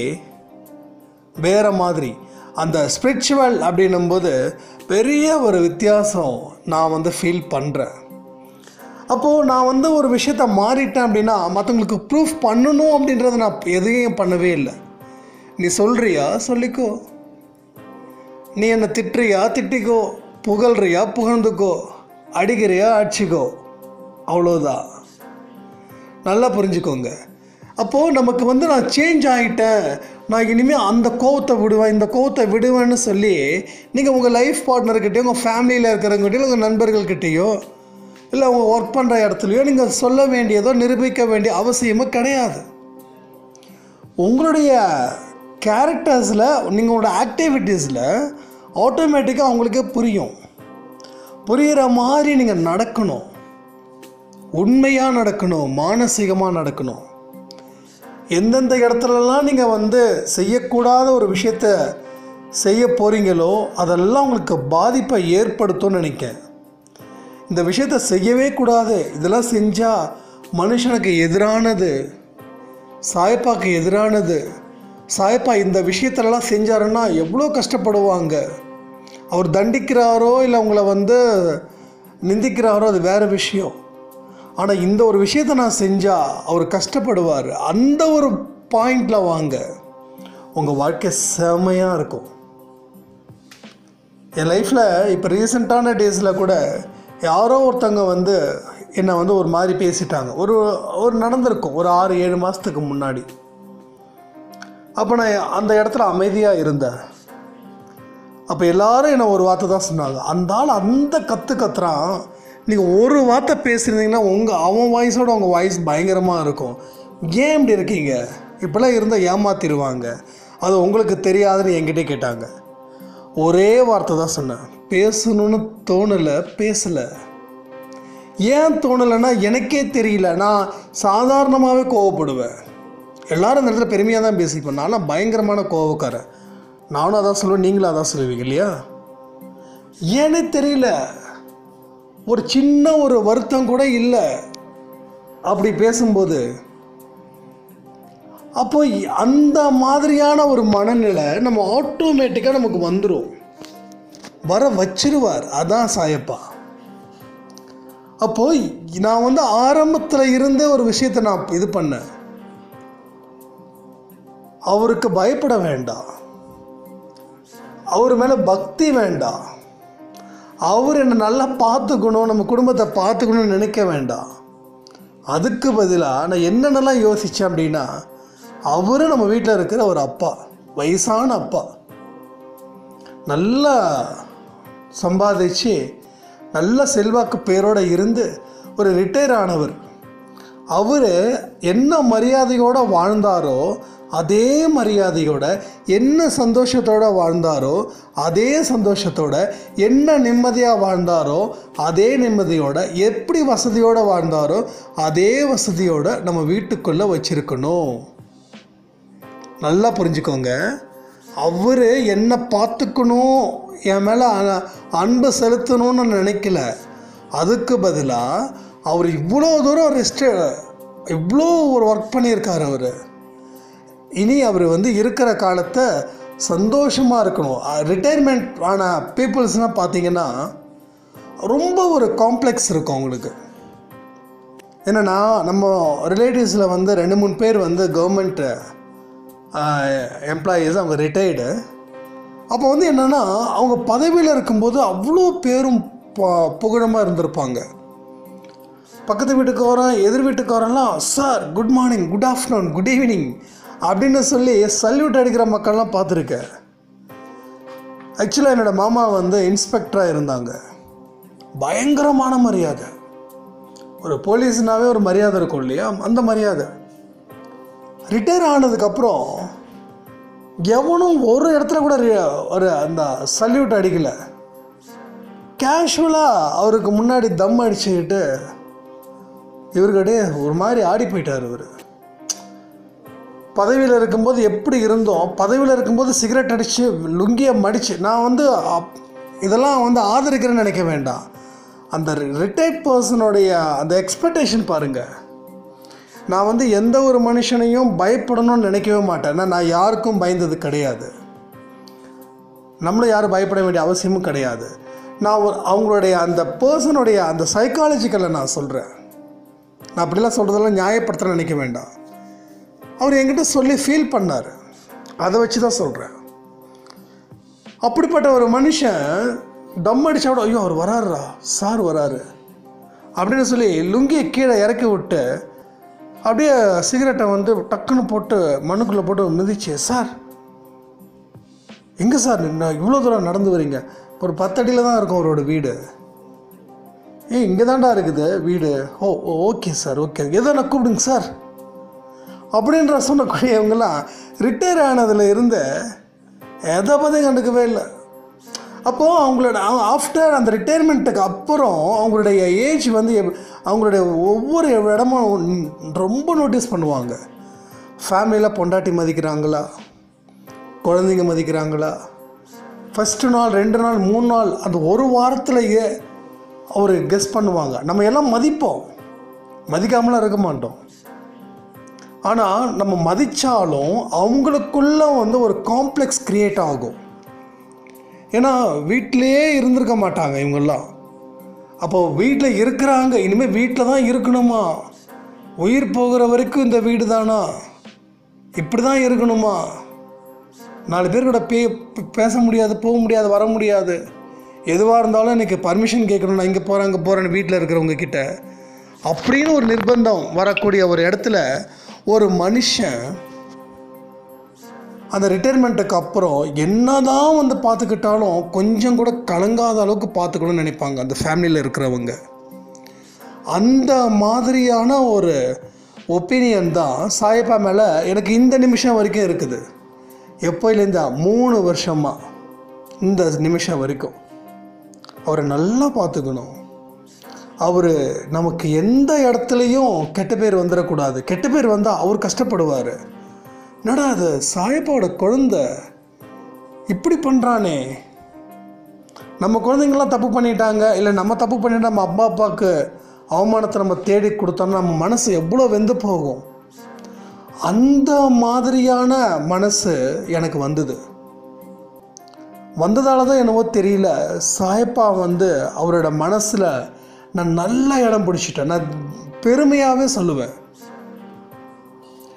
வேறு மாதிரி. அந்த ஸ்பிரிச்சுவல் அப்படின்னும்போது பெரிய ஒரு வித்தியாசம் நான் வந்து ஃபீல் பண்ணுறேன் அப்போது நான் வந்து ஒரு விஷயத்த மாறிட்டேன் அப்படின்னா மற்றவங்களுக்கு ப்ரூஃப் பண்ணணும் அப்படின்றத நான் எதையும் பண்ணவே இல்லை. நீ சொல்கிறியா சொல்லிக்கோ. நீ என்னை திட்டுறியா? திட்டிக்கோ. புகழ்றியா? புகழ்ந்துக்கோ. அடிக்கிறியா? அடிச்சிக்கோ. அவ்வளோதான் நல்லா புரிஞ்சுக்கோங்க. அப்போது நமக்கு வந்து நான் சேஞ்ச் ஆகிட்டேன் நான் இனிமேல் அந்த கோவத்தை விடுவேன் இந்த கோவத்தை விடுவேன்னு சொல்லி நீங்கள் உங்கள் லைஃப் பார்ட்னர்கிட்டையும் உங்கள் ஃபேமிலியில் இருக்கிறவங்ககிட்டயும் உங்கள் நண்பர்கள்கிட்டயோ இல்லை உங்கள் ஒர்க் பண்ணுற இடத்துலையோ நீங்கள் சொல்ல வேண்டியதோ நிரூபிக்க வேண்டிய அவசியமும் கிடையாது. உங்களுடைய கேரக்டர்ஸில் நீங்களோட ஆக்டிவிட்டீஸில் ஆட்டோமேட்டிக்காக அவங்களுக்கே புரியும். புரிகிற மாதிரி நீங்கள் நடக்கணும். உண்மையாக நடக்கணும் மானசீகமாக நடக்கணும். எந்தெந்த இடத்துலலாம் நீங்கள் வந்து செய்யக்கூடாத ஒரு விஷயத்த செய்ய போகிறீங்களோ அதெல்லாம் உங்களுக்கு பாதிப்பை ஏற்படுத்தும்னு நினைக்கிறேன். இந்த விஷயத்த செய்யவே கூடாது. இதெல்லாம் செஞ்சால் மனுஷனுக்கு எதிரானது சாய்ப்பாக்கு எதிரானது. சாயப்பா இந்த விஷயத்திலலாம் செஞ்சாருன்னா எவ்வளோ கஷ்டப்படுவாங்க. அவர் தண்டிக்கிறாரோ இல்லை அவங்கள வந்து நிந்திக்கிறாரோ அது வேறு விஷயம். ஆனால் இந்த ஒரு விஷயத்தை நான் செஞ்சால் அவர் கஷ்டப்படுவார். அந்த ஒரு பாயிண்டில் வாங்க. உங்கள் வாழ்க்கை செமையாக இருக்கும். என் லைஃப்பில் இப்போ ரீசெண்டான டேஸில் கூட யாரோ ஒருத்தவங்க வந்து என்னை வந்து ஒரு மாதிரி பேசிட்டாங்க. ஒரு ஒரு நடந்திருக்கும். ஒரு ஆறு ஏழு மாதத்துக்கு முன்னாடி. அப்போ நான் அந்த இடத்துல அமைதியாக இருந்தேன். அப்போ எல்லாரும் என்னை ஒரு வார்த்தை தான் சொன்னாங்க. அந்த ஆள் அந்த கற்று கத்துறான். நீங்கள் ஒரு வார்த்தை பேசியிருந்தீங்கன்னா உங்கள் அவன் வாய்ஸோட உங்கள் வாய்ஸ் பயங்கரமாக இருக்கும். ஏன் இப்படி இருக்கீங்க? இப்படிலாம் இருந்தால் ஏமாத்திடுவாங்க. அது உங்களுக்கு தெரியாதுன்னு என்கிட்ட கேட்டாங்க. ஒரே வார்த்தை தான் சொன்னேன். பேசணும்னு தோணலை பேசலை. ஏன் தோணலைன்னா எனக்கே தெரியல. நான் சாதாரணமாகவே கோவப்படுவேன். எல்லாரும் இந்த இடத்துல பெருமையாக தான் பேசிப்பேன் நானும் பயங்கரமான கோவக்காரன். நானும் அதான் சொல்லுவேன் நீங்களும் அதான் சொல்லுவீங்க இல்லையா? ஏன்னு தெரியல. ஒரு சின்ன ஒரு வருத்தம் கூட இல்லை. அப்படி பேசும்போது அப்போ அந்த மாதிரியான ஒரு மனநிலை நம்ம ஆட்டோமேட்டிக்காக நமக்கு வந்துடும் வர வச்சிருவார். அதான் சாயப்பா. அப்போ நான் வந்து ஆரம்பத்தில் இருந்தே ஒரு விஷயத்தை நான் இது பண்ணேன். அவருக்கு பயப்பட வேண்டாம். அவர் மேலே பக்தி வேண்டாம். அவர் என்னை நல்லா பார்த்துக்கணும் நம்ம குடும்பத்தை பார்த்துக்கணும்னு நினைக்க வேண்டாம். அதுக்கு பதிலாக நான் என்னென்னலாம் யோசித்தேன் அப்படின்னா அவரும் நம்ம வீட்டில் இருக்கிற ஒரு அப்பா வயசான அப்பா நல்லா சம்பாதிச்சு நல்ல செல்வாக்கு பேரோடு இருந்து ஒரு ரிட்டையர் ஆனவர் அவர் என்ன மரியாதையோடு வாழ்ந்தாரோ அதே மரியாதையோட என்ன சந்தோஷத்தோட வாழ்ந்தாரோ அதே சந்தோஷத்தோட என்ன நிம்மதியாக வாழ்ந்தாரோ அதே நிம்மதியோட எப்படி வசதியோடு வாழ்ந்தாரோ அதே வசதியோட நம்ம வீட்டுக்குள்ளே வச்சிருக்கணும். நல்லா புரிஞ்சுக்கோங்க. அவர் என்னை பார்த்துக்கணும் என் மேலே அன்பு செலுத்தணும்னு நான் நினைக்கல. அதுக்கு பதிலாக அவர் இவ்வளோ தூரம் ரெஸ்ட்டு இவ்வளோ ஒரு ஒர்க் பண்ணியிருக்கார் அவர். இனி அவர் வந்து இருக்கிற காலத்தை சந்தோஷமாக இருக்கணும். ரிட்டையர்மெண்ட் ஆன பீப்புள்ஸ்னால் பார்த்தீங்கன்னா ரொம்ப ஒரு காம்ப்ளெக்ஸ் இருக்கும் அவங்களுக்கு. என்னென்னா நம்ம ரிலேட்டிவ்ஸில் வந்து ரெண்டு மூணு பேர் வந்து கவர்மெண்ட்டு எம்ப்ளாயீஸ் அவங்க ரிட்டையர்டு அப்போ வந்து என்னென்னா அவங்க பதவியில் இருக்கும்போது அவ்வளோ பேரும் புகழமாக இருந்திருப்பாங்க. பக்கத்து வீட்டுக்காரன் எதிர் வீட்டுக்காரெல்லாம் sir good morning good afternoon good evening அப்படின்னு சொல்லி சல்யூட் அடிக்கிற மக்கள்லாம் பார்த்துருக்கேன் ஆக்சுவலாக என்னோடய மாமா வந்து இன்ஸ்பெக்டராக இருந்தாங்க. பயங்கரமான மரியாதை. ஒரு போலீஸ்னாவே ஒரு மரியாதை இருக்கும் இல்லையா? அந்த மரியாதை. ரிட்டையர் ஆனதுக்கப்புறம் எவனும் ஒரு இடத்துல கூட ரி- ஒரு அந்த சல்யூட் அடிக்கலை. கேஷுவலாக அவருக்கு முன்னாடி தம் அடிச்சுக்கிட்டு இவர்கிட்டே ஒரு மாதிரி ஆடி போயிட்டார் இவர். பதவியில் இருக்கும்போது எப்படி இருந்தோம்? பதவியில் இருக்கும்போது சிகரெட் அடித்து லுங்கியை மடித்து நான் வந்து அப்- இதெல்லாம் வந்து ஆதரிக்கிறேன்னு நினைக்க வேண்டாம். அந்த ரிட்டையர்ட் பர்சனுடைய அந்த எக்ஸ்பெக்டேஷன் பாருங்கள் நான் வந்து எந்த ஒரு மனுஷனையும் பயப்படணும்னு நினைக்கவே மாட்டேன். நான் யாருக்கும் பயந்தது கிடையாது. நம்மளும் யாரும் பயப்பட வேண்டிய அவசியமும் கிடையாது. நான் ஒரு அவங்களுடைய அந்த பர்சனுடைய அந்த சைக்காலஜிக்கலை நான் சொல்கிறேன் நான் அப்படிலாம் சொல்கிறதெல்லாம் நியாயப்படுத்த நினைக்க வேண்டாம். அவர் என்கிட்ட சொல்லி ஃபீல் பண்ணார். அதை வச்சு தான் சொல்கிறேன் அப்படிப்பட்ட ஒரு மனுஷன் டம் அடிச்சா கூட ஐயோ அவர் வராருரா சார் வராரு. அப்படின்னு சொல்லி லுங்கியை கீழே இறக்கி விட்டு அப்படியே சிகரெட்டை வந்து டக்குன்னு போட்டு மண்ணுக்குள்ளே போட்டு மிதிச்சு சார் எங்கே சார் நான் இவ்வளோ தூரம் நடந்து வரீங்க. ஒரு பத்தடியில் தான் இருக்கும் அவரோட வீடு. ஏ இங்கே தாண்டா இருக்குது வீடு. Oh oh, okay sir okay. எதோ நான் கூப்பிடுங்க சார். அப்படின்ற சொன்னக்கூடியவங்களாம் ரிட்டையர் ஆனதில் இருந்த எதை பற்றியும் கண்டுக்கவே இல்லை. அப்போது அவங்களோட ஆஃப்டர் அந்த ரிட்டையர்மெண்ட்டுக்கு அப்புறம் அவங்களுடைய ஏஜ் வந்து அவங்களுடைய ஒவ்வொரு இடமும் ரொம்ப நோட்டீஸ் பண்ணுவாங்க. ஃபேமிலியில் பொண்டாட்டி மதிக்கிறாங்களா? குழந்தைங்க மதிக்கிறாங்களா? ஃபஸ்ட்டு நாள் ரெண்டு நாள் மூணு நாள் அந்த ஒரு வாரத்திலேயே அவர் கெஸ் பண்ணுவாங்க. நம்ம எல்லாம் மதிப்போம். மதிக்காமலாம் இருக்க மாட்டோம். ஆனால் நம்ம மதித்தாலும் அவங்களுக்குள்ள வந்து ஒரு காம்ப்ளெக்ஸ் க்ரியேட் ஆகும். ஏன்னா வீட்டிலையே இருந்திருக்க மாட்டாங்க இவங்கெல்லாம். அப்போ வீட்டில் இருக்கிறாங்க இனிமேல் வீட்டில் தான் இருக்கணுமா? உயிர் போகிற வரைக்கும் இந்த வீடு தானா? இப்படி தான் இருக்கணுமா? நாலு பேர் கூட பே பேச முடியாது போக முடியாது வர முடியாது. எதுவாக இருந்தாலும் எனக்கு பர்மிஷன் கேட்கணும் நான் இங்கே போகிறேன் அங்கே போகிறேன்னு வீட்டில் இருக்கிறவங்க கிட்ட. அப்படின்னு ஒரு நிர்பந்தம் வரக்கூடிய ஒரு இடத்துல ஒரு மனுஷன் அந்த ரிட்டையர்மெண்ட்டுக்கு அப்புறம் என்னதான் வந்து பார்த்துக்கிட்டாலும் கொஞ்சம் கூட கலங்காத அளவுக்கு பார்த்துக்கணும்னு நினைப்பாங்க அந்த ஃபேமிலியில் இருக்கிறவங்க. அந்த மாதிரியான ஒரு ஒப்பீனியன் தான் சாயப்பா மேலே எனக்கு இந்த நிமிஷம் வரைக்கும் இருக்குது. எப்போயிலேருந்தா மூணு வருஷமாக இந்த நிமிஷம் வரைக்கும். அவரை நல்லா பார்த்துக்கணும். அவர் நமக்கு எந்த இடத்துலையும் கெட்ட பேர் வந்துடக்கூடாது கெட்ட பேர் வந்தால் அவர் கஷ்டப்படுவார். என்னடா அது சாயப்பாவோட குழந்த? இப்படி பண்ணுறானே நம்ம குழந்தைங்களாம் தப்பு பண்ணிட்டாங்க. இல்லை நம்ம தப்பு பண்ணிட்டு நம்ம அப்பா அப்பாவுக்கு அவமானத்தை நம்ம தேடி கொடுத்தோம்னா நம்ம மனசு எவ்வளோ வெந்து போகும். அந்த மாதிரியான மனசு எனக்கு வந்தது. வந்ததால தான் என்னவோ தெரியல சாயப்பா வந்து அவரோட மனசில் நான் நல்ல இடம் பிடிச்சிட்டேன். நான் பெருமையாகவே சொல்லுவேன்.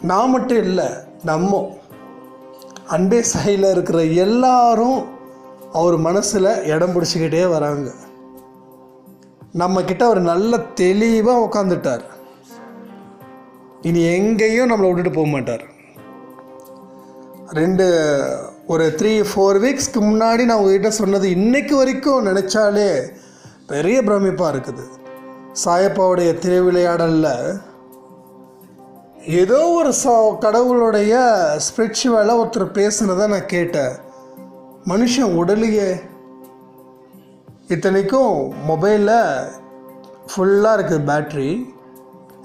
நான் மட்டும் இல்லை நம்ம அன்பே சைடில் இருக்கிற எல்லாரும் அவர் மனசில் இடம் பிடிச்சிக்கிட்டே வராங்க. நம்மக்கிட்ட அவர் நல்ல தெளிவாக உட்காந்துட்டார் இனி எங்கேயும் நம்மளை விட்டுட்டு போக மாட்டார். ரெண்டு ஒரு த்ரீ ஃபோர் வீக்ஸ்க்கு முன்னாடி நான் உங்ககிட்ட சொன்னது இன்றைக்கு வரைக்கும் நினச்சாலே பெரிய பிரமிப்பாக இருக்குது. சாயப்பாவுடைய திருவிளையாடலில் ஏதோ ஒரு ச கடவுளுடைய ஸ்பிரிச்சுவலாக ஒருத்தர் பேசுனதை நான் கேட்டேன். மனுஷன் உடலையே. இத்தனைக்கும் மொபைலில் ஃபுல்லாக இருக்குது பேட்ரி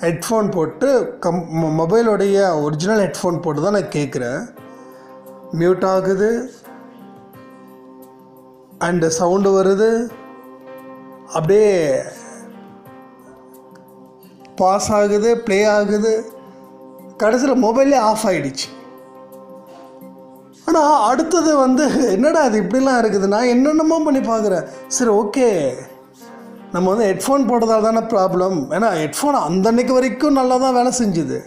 ஹெட்ஃபோன் போட்டு கம் மொபைலுடைய மொபைலோடைய ஒரிஜினல் ஹெட்ஃபோன் போட்டு தான் நான் கேட்குறேன் மியூட் ஆகுது. அண்டு சவுண்டு வருது. அப்படியே பாஸ் ஆகுது ப்ளே ஆகுது. கடைசியில் மொபைலே ஆஃப் ஆகிடுச்சு ஆனால் அடுத்தது வந்து என்னடா அது இப்படிலாம் இருக்குது? நான் என்னென்னமோ பண்ணி பார்க்குறேன். சரி ஓகே நம்ம வந்து ஹெட்ஃபோன் போட்டதால் தானே ப்ராப்ளம் ஏன்னா ஹெட்ஃபோன் அந்த அன்னைக்கு வரைக்கும் நல்லா தான் வேலை செஞ்சுது.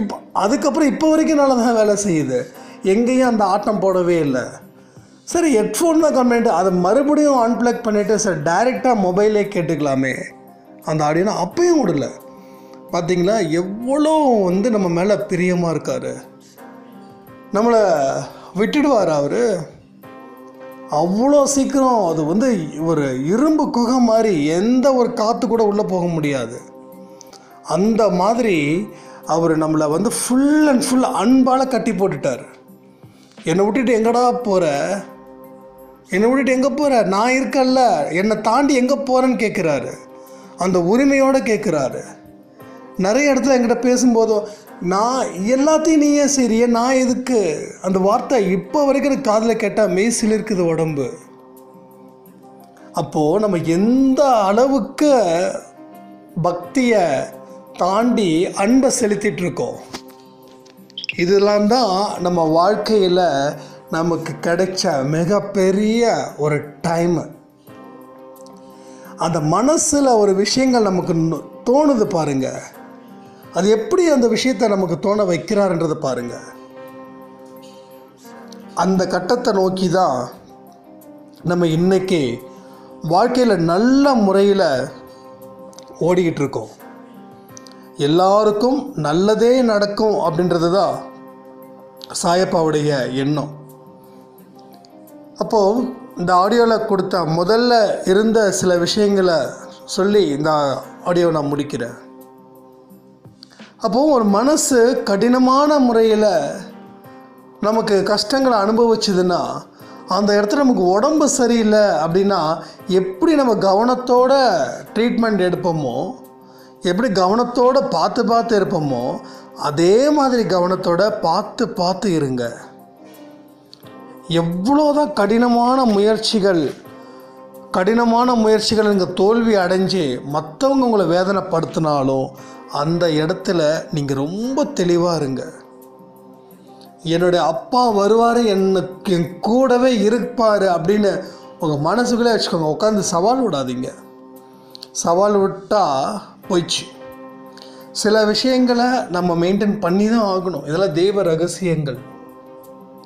இப்போ அதுக்கப்புறம் இப்போ வரைக்கும் நல்லா தான் வேலை செய்யுது. எங்கேயும் அந்த ஆட்டம் போடவே இல்லை. சரி ஹெட்ஃபோன் தான் கம்ப்ளைண்ட் அதை மறுபடியும் அன்பிளக் பண்ணிவிட்டு சார் டைரெக்டாக மொபைலே கேட்டுக்கலாமே. அந்த ஆடியோனா அப்பயும் விடல. பார்த்தீங்களா எவ்வளோ வந்து நம்ம மேலே பிரியமாக இருக்கார். நம்மளை விட்டுடுவார் அவர்? அவ்வளோ சீக்கிரம் அது வந்து ஒரு இரும்பு குகை மாதிரி எந்த ஒரு காற்று கூட உள்ளே போக முடியாது. அந்த மாதிரி அவர் நம்மளை வந்து ஃபுல் அண்ட் ஃபுல் அன்பால் கட்டி போட்டுட்டார். என்னை விட்டுட்டு எங்கடா போகிற என்னை விட்டுட்டு எங்கே போகிற நான் இருக்கல்ல. என்னை தாண்டி எங்கே போகிறேன்னு கேட்குறாரு அந்த உரிமையோடு கேட்குறாரு நிறைய இடத்துல என்கிட்ட பேசும்போதும் நான் எல்லாத்தையும் நீ ஏன் செய்றிய? நான் எதுக்கு? அந்த வார்த்தை இப்போ வரைக்கும் எனக்கு காதில் கேட்டால் மெய் சிலிருக்குது உடம்பு. அப்போது நம்ம எந்த அளவுக்கு பக்தியை தாண்டி அன்பை செலுத்திட்டு இருக்கோம்? இதெல்லாம் தான் நம்ம வாழ்க்கையில் நமக்கு கிடைச்ச மிகப்பெரிய ஒரு டைமு அந்த மனசில் ஒரு விஷயங்கள் நமக்கு தோணுது பாருங்க. அது எப்படி அந்த விஷயத்தை நமக்கு தோண வைக்கிறாருன்றதை பாருங்க. அந்த கட்டத்தை நோக்கி தான் நம்ம இன்னைக்கு வாழ்க்கையில் நல்ல முறையில் ஓடிக்கிட்டு இருக்கோம். எல்லாருக்கும் நல்லதே நடக்கும் அப்படின்றது தான் சாயப்பாவுடைய எண்ணம். அப்போது இந்த ஆடியோவில் கொடுத்த முதல்ல இருந்த சில விஷயங்களை சொல்லி இந்த ஆடியோவை நான் முடிக்கிறேன். அப்போது ஒரு மனசு கடினமான முறையில் நமக்கு கஷ்டங்களை அனுபவிச்சதுன்னா அந்த இடத்துல நமக்கு உடம்பு சரியில்லை அப்படின்னா எப்படி நம்ம கவனத்தோட ட்ரீட்மெண்ட் எடுப்போமோ எப்படி கவனத்தோடு பார்த்து பார்த்து இருப்போமோ அதே மாதிரி கவனத்தோட பார்த்து பார்த்து இருங்க. எவ்வளோதான் கடினமான முயற்சிகள் கடினமான முயற்சிகள் இங்கே தோல்வி அடைஞ்சு மற்றவங்க உங்களை வேதனைப்படுத்தினாலும் அந்த இடத்துல நீங்கள் ரொம்ப தெளிவாக இருங்க. என்னுடைய அப்பா வருவார் எனக்கு என் கூடவே இருப்பார் அப்படின்னு உங்கள் மனசுக்குள்ளே வச்சுக்கோங்க. உட்காந்து சவால் விடாதீங்க. சவால் விட்டால் போயிடுச்சு. சில விஷயங்களை நம்ம மெயின்டைன் பண்ணி தான் ஆகணும். இதெல்லாம் தெய்வ ரகசியங்கள்.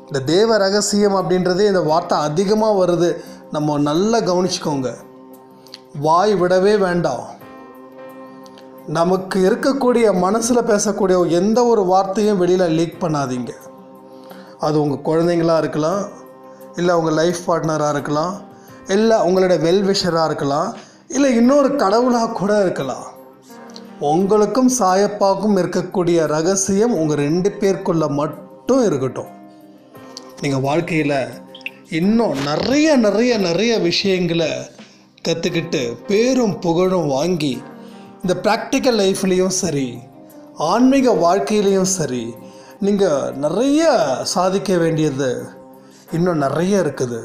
இந்த தேவ ரகசியம் அப்படின்றதே இந்த வார்த்தை அதிகமாக வருது. நம்ம நல்லா கவனிச்சுக்கோங்க. வாய் விடவே வேண்டாம். நமக்கு இருக்கக்கூடிய மனசில் பேசக்கூடிய எந்த ஒரு வார்த்தையும் வெளியில் லீக் பண்ணாதீங்க. அது உங்கள் குழந்தைங்களாக இருக்கலாம் இல்லை உங்கள் லைஃப் பார்ட்னராக இருக்கலாம் இல்லை உங்களோட வெல்விஷராக இருக்கலாம் இல்லை இன்னொரு கடவுளாக கூட இருக்கலாம். உங்களுக்கும் சாயப்பாக்கும் இருக்கக்கூடிய ரகசியம் உங்கள் ரெண்டு பேருக்குள்ள மட்டும் இருக்கட்டும். நீங்கள் வாழ்க்கையில் இன்னும் நிறைய நிறைய நிறைய விஷயங்களை கற்றுக்கிட்டு பேரும் புகழும் வாங்கி இந்த ப்ராக்டிக்கல் லைஃப்லேயும் சரி ஆன்மீக வாழ்க்கையிலையும் சரி நீங்கள் நிறைய சாதிக்க வேண்டியது இன்னும் நிறைய இருக்குது.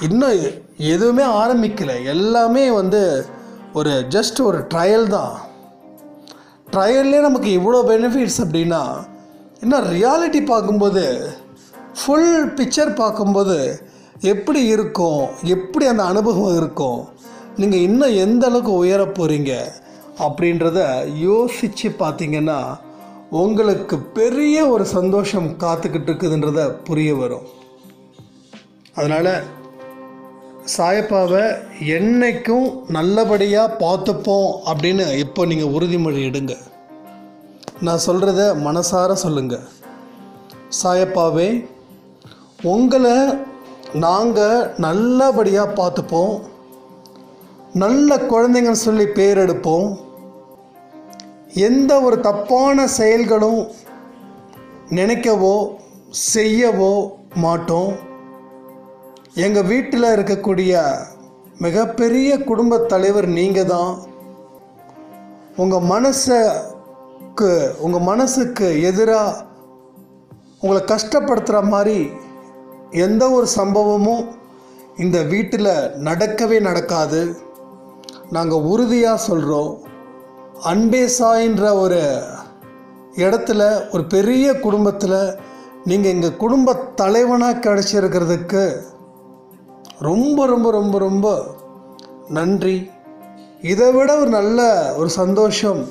இன்னும் எதுவுமே ஆரம்பிக்கலை. எல்லாமே வந்து ஒரு ஜஸ்ட் ஒரு ட்ரையல் தான். ட்ரையல்லே நமக்கு இவ்வளோ பெனிஃபிட்ஸ் அப்படின்னா இன்னும் ரியாலிட்டி பார்க்கும்போது ஃபுல் பிக்சர் பார்க்கும்போது எப்படி இருக்கும்? எப்படி அந்த அனுபவம் இருக்கும்? நீங்கள் இன்னும் எந்த அளவுக்கு உயர போகிறீங்க அப்படின்றத யோசித்து பார்த்தீங்கன்னா உங்களுக்கு பெரிய ஒரு சந்தோஷம் காத்துக்கிட்டு இருக்குதுன்றத புரிய வரும். அதனால் சாயப்பாவை என்னைக்கும் நல்லபடியாக பார்த்துப்போம் அப்படின்னு இப்போ நீங்கள் உறுதிமொழி எடுங்க. நான் சொல்கிறத மனசார சொல்லுங்கள் சாயப்பாவே உங்களை நாங்கள் நல்லபடியாக பார்த்துப்போம். நல்ல குழந்தைங்கன்னு சொல்லி பேர் எடுப்போம். எந்த ஒரு தப்பான செயல்களும் நினைக்கவோ செய்யவோ மாட்டோம். எங்கள் வீட்டில் இருக்கக்கூடிய மிகப்பெரிய குடும்பத் தலைவர் நீங்கள் தான். உங்கள் மனசுக்கு உங்கள் மனசுக்கு எதிராக உங்களை கஷ்டப்படுத்துகிற மாதிரி எந்த ஒரு சம்பவமும் இந்த வீட்டில் நடக்கவே நடக்காது. நாங்கள் உறுதியாக சொல்கிறோம் அன்பேசாயின்ற ஒரு இடத்துல ஒரு பெரிய குடும்பத்தில் நீங்கள் எங்கள் குடும்ப தலைவனாக கிடச்சிருக்கிறதுக்கு ரொம்ப ரொம்ப ரொம்ப ரொம்ப நன்றி. இதை விட ஒரு நல்ல ஒரு சந்தோஷம்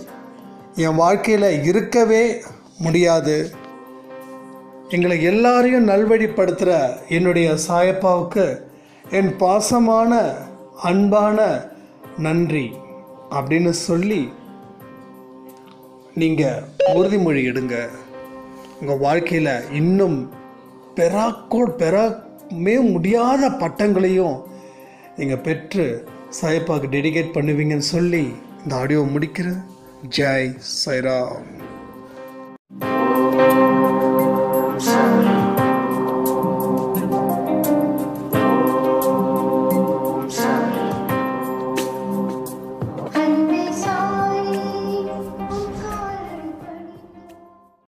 என் வாழ்க்கையில் இருக்கவே முடியாது. எங்களை எல்லாரையும் நல்வழிப்படுத்துகிற என்னுடைய சாயப்பாவுக்கு என் பாசமான அன்பான நன்றி அப்படின்னு சொல்லி நீங்கள் உறுதிமொழி எடுங்க. உங்கள் வாழ்க்கையில் இன்னும் பெறாக்கோ பெறமே முடியாத பட்டங்களையும் நீங்கள் பெற்று சாயப்பாவுக்கு டெடிகேட் பண்ணுவீங்கன்னு சொல்லி இந்த ஆடியோ முடிக்கிறேன் ஜெய் சைராம்